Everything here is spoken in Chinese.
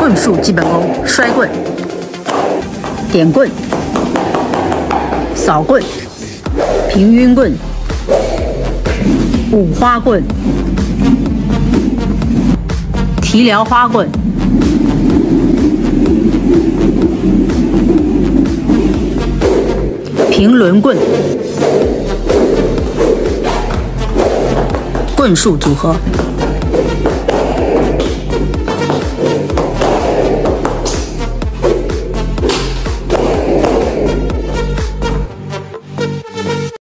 棍术基本功摔棍点棍扫棍平晕棍五花棍提撩花棍。平轮棍。棍术组合。